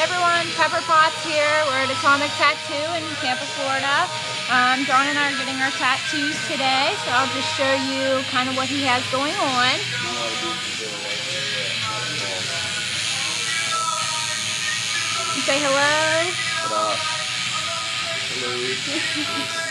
Everyone, Pepper Potts here. We're at Atomic Tattoo in Tampa, Florida. Um, Dawn and I are getting our tattoos today, so I'll just show you kind of what he has going on. Say hello. Hello.